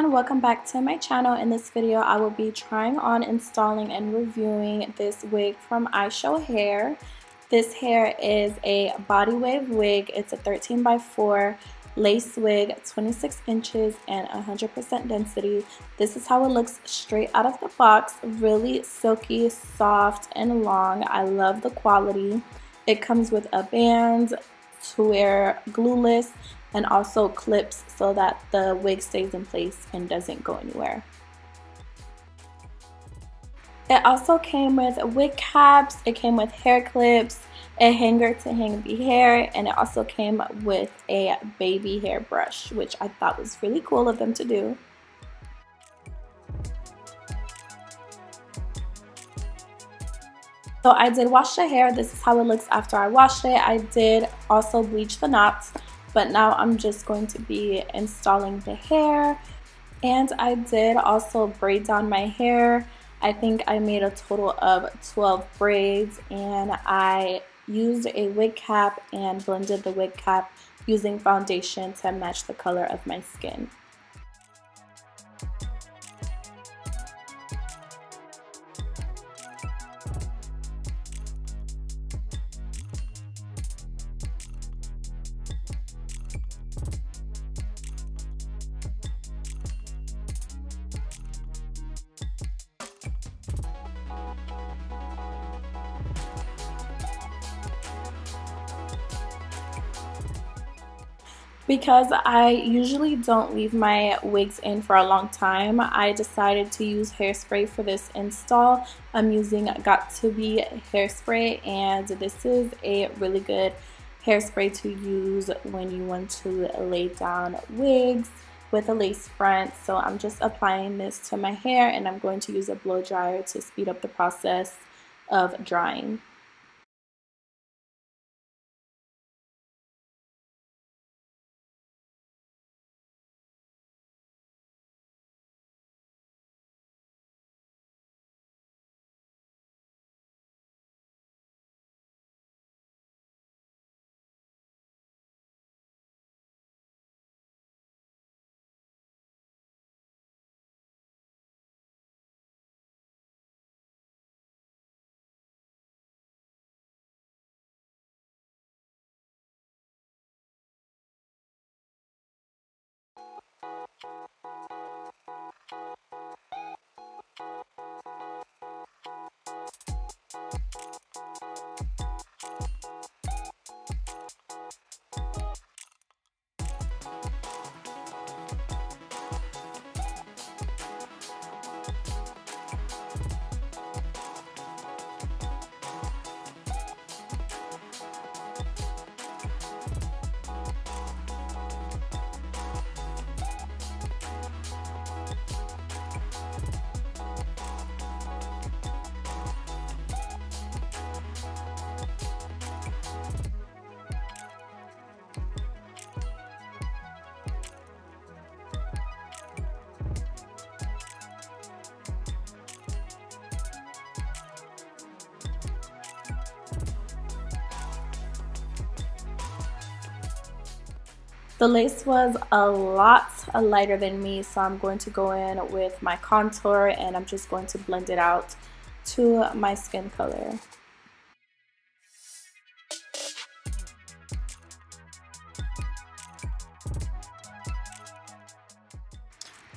everyone welcome back to my channel. In this video I will be trying on installing and reviewing this wig from iShow Hair. This hair is a body wave wig. It's a 13 by 4 lace wig 26 inches and 100% density. This is how it looks straight out of the box. Really silky soft and long. I love the quality. It comes with a band to wear glueless and also clips so that the wig stays in place and doesn't go anywhere. It also came with wig caps, it came with hair clips, a hanger to hang the hair, and it also came with a baby hair brush, which I thought was really cool of them to do. So I did wash the hair. This is how it looks after I washed it. I did also bleach the knots but now I'm just going to be installing the hair and I did also braid down my hair I think I made a total of 12 braids and I used a wig cap and blended the wig cap using foundation to match the color of my skin. Because I usually don't leave my wigs in for a long time, I decided to use hairspray for this install. I'm using Got To Be hairspray and this is a really good hairspray to use when you want to lay down wigs with a lace front. So I'm just applying this to my hair and I'm going to use a blow dryer to speed up the process of drying. The lace was a lot lighter than me, so I'm going to go in with my contour and I'm just going to blend it out to my skin color.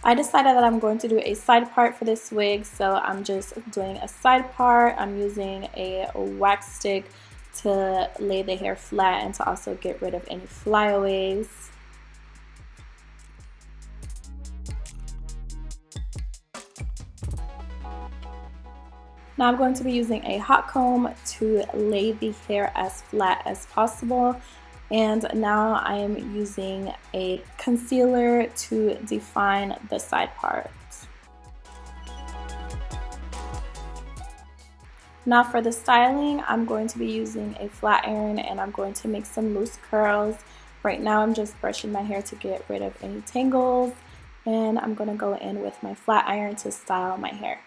I decided that I'm going to do a side part for this wig, so I'm just doing a side part. I'm using a wax stick to lay the hair flat and to also get rid of any flyaways. Now I'm going to be using a hot comb to lay the hair as flat as possible. And now I am using a concealer to define the side parts. Now for the styling, I'm going to be using a flat iron and I'm going to make some loose curls. Right now I'm just brushing my hair to get rid of any tangles and I'm going to go in with my flat iron to style my hair.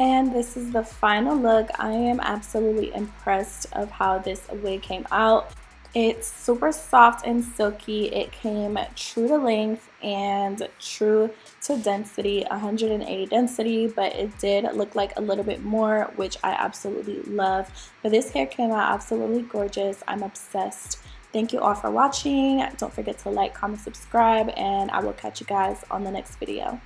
And this is the final look. I am absolutely impressed of how this wig came out. It's super soft and silky. It came true to length and true to density, 180 density, but it did look like a little bit more, which I absolutely love. But this hair came out absolutely gorgeous. I'm obsessed. Thank you all for watching. Don't forget to like, comment, subscribe, and I will catch you guys on the next video.